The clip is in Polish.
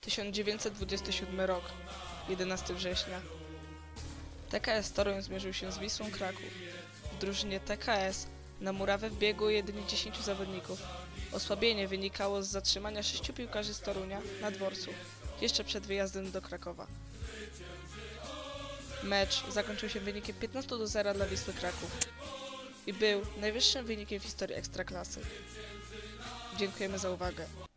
1927 rok, 11 września. TKS Toruń zmierzył się z Wisłą Kraków. W drużynie TKS na murawę wbiegło jedynie 10 zawodników. Osłabienie wynikało z zatrzymania sześciu piłkarzy z Torunia na dworcu, jeszcze przed wyjazdem do Krakowa. Mecz zakończył się wynikiem 15 do 0 dla Wisły Kraków i był najwyższym wynikiem w historii Ekstraklasy. Dziękujemy za uwagę.